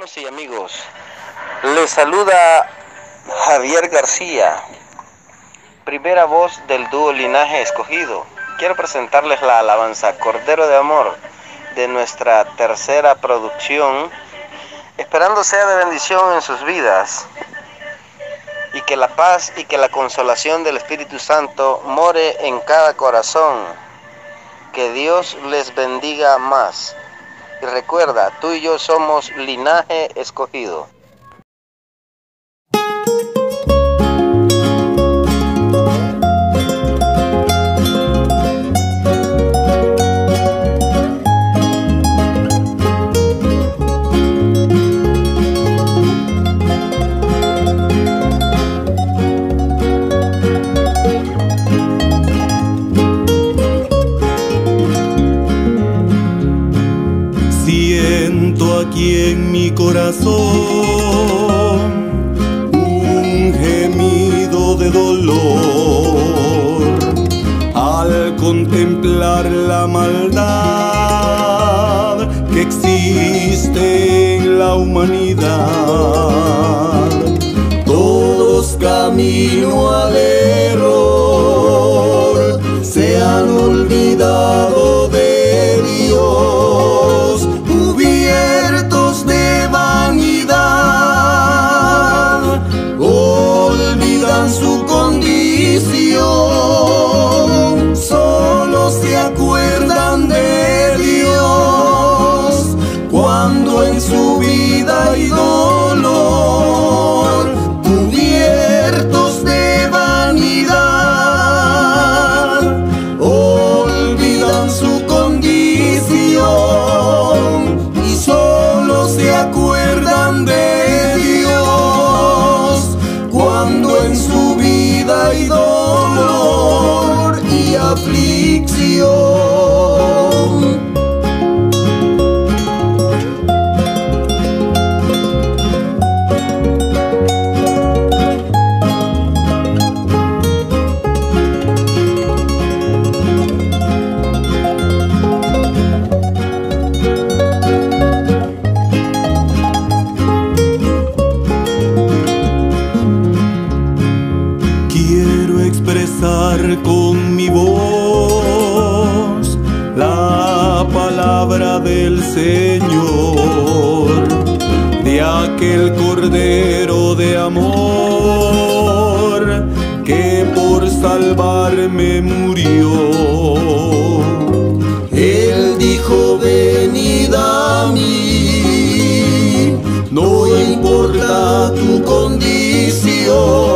Hermanos y amigos, les saluda Javier García, primera voz del dúo Linaje Escogido. Quiero presentarles la alabanza Cordero de Amor de nuestra tercera producción, esperando sea de bendición en sus vidas y que la paz y que la consolación del Espíritu Santo more en cada corazón. Que Dios les bendiga más. Y recuerda, tú y yo somos linaje escogido. Aquí en mi corazón un gemido de dolor al contemplar la maldad que existe en la humanidad. Todos camino al Ixion. Palabra del Señor, de aquel Cordero de amor que por salvarme murió. Él dijo, venid a mí, no importa tu condición,